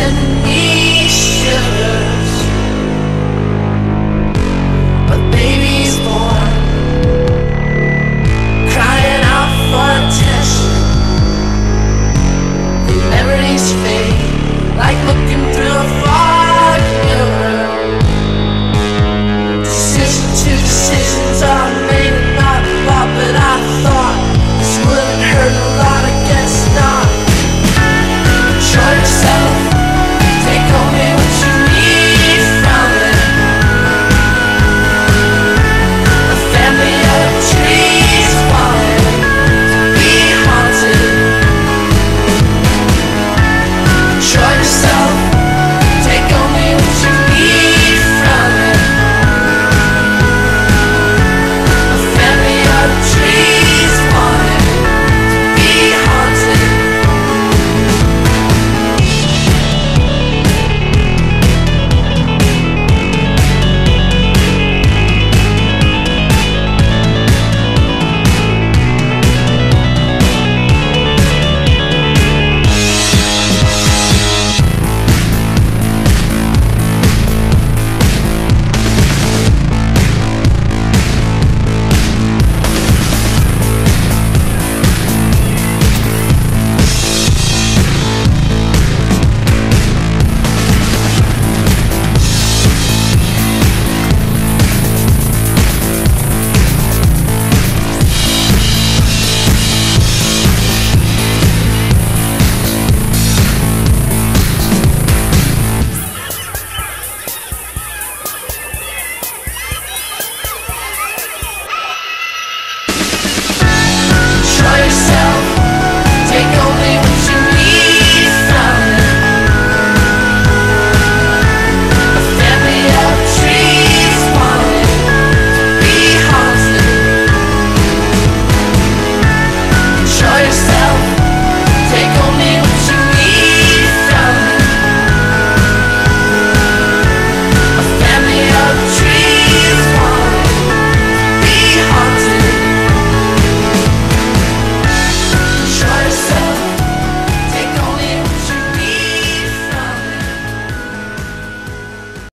listen.